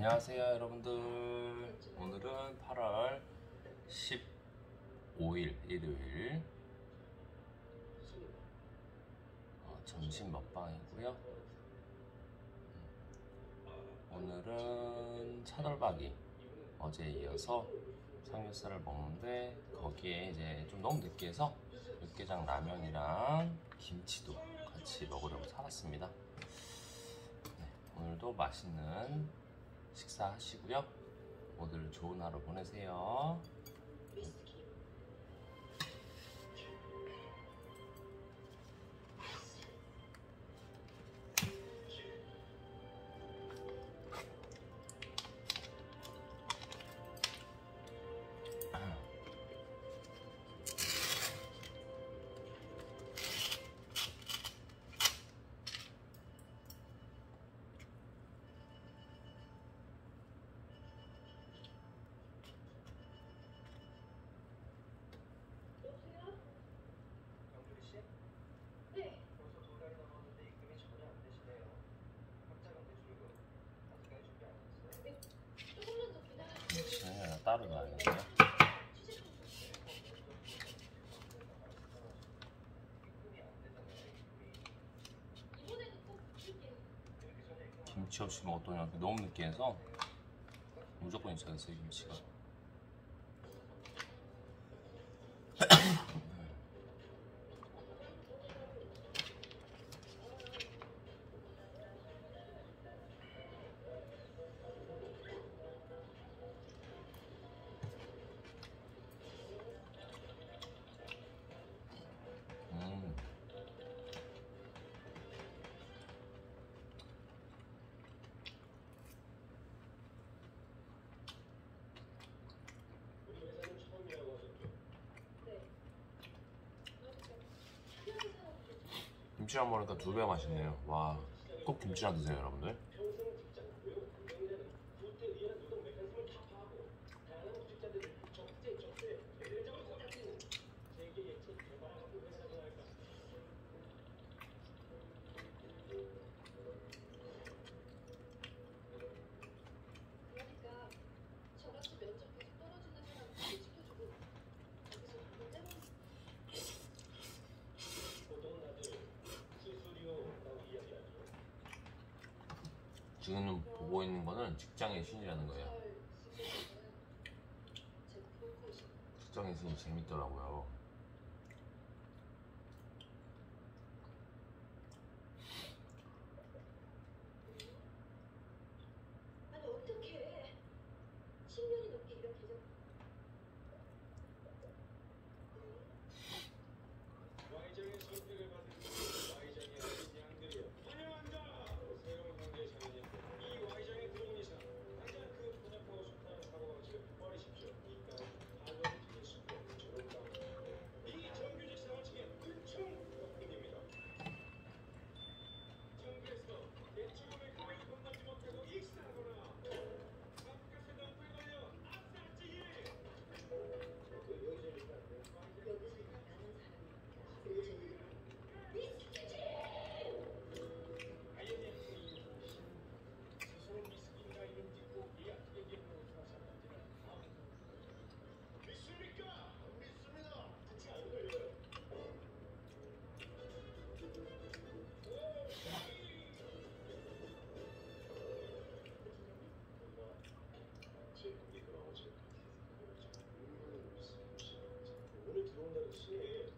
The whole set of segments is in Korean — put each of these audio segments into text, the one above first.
안녕하세요 여러분들. 오늘은 8월 15일 일요일. 어, 점심 먹방이고요. 음, 오늘은 차돌박이. 어제에 이어서 삼겹살을 먹는데 거기에 이제 좀 너무 느끼해서 육개장 라면이랑 김치도 같이 먹으려고 사왔습니다. 네, 오늘도 맛있는 식사하시고요. 오늘 좋은 하루 보내세요. 게 전에 입금 안 김치 없이 먹었더니 너무 느끼해서 무조건 있어야겠어요 김치가. 김치랑 먹으니까 두 배 맛있네요. 와, 꼭 김치랑 드세요, 여러분들. 그러니까 저같이 면접 계속 떨어지는 사람 소개시켜주고 거기서 문제만 지금 보고 있는 거는 직장의 신이라는 거예요. 직장의 신이 재밌더라고요. 오늘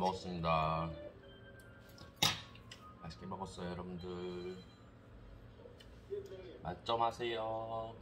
먹었습니다. 맛있게 먹었어요, 여러분들. 만점하세요.